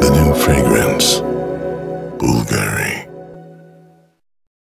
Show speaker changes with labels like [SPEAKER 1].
[SPEAKER 1] the new fragrance, Bulgari.